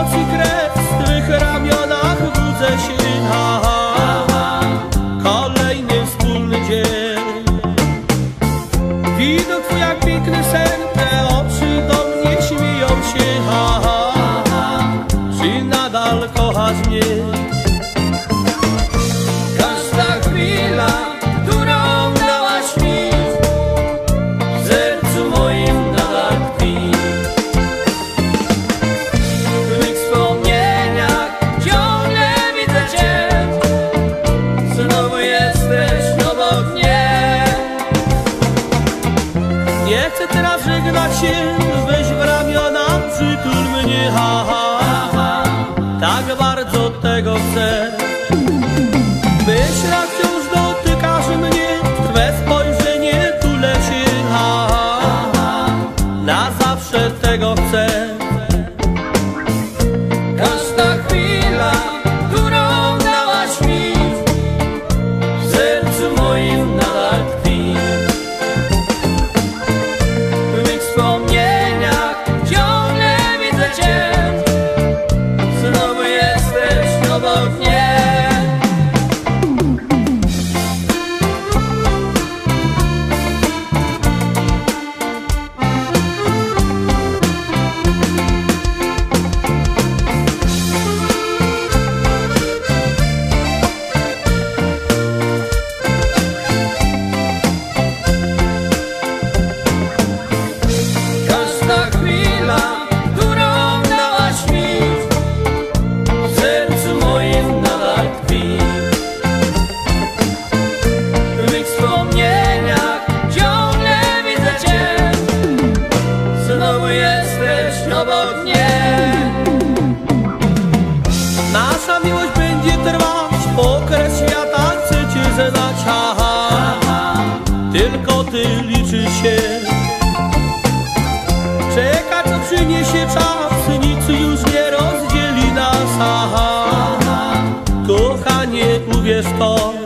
Moci kręci weź w ramiona, przytul mnie, ha, ha, ha. Tak bardzo tego chcę. Byś raz wciąż dotykasz mnie, twe spojrzenie tule się, ha, ha, ha. Na zawsze tego chcę. Każda chwila before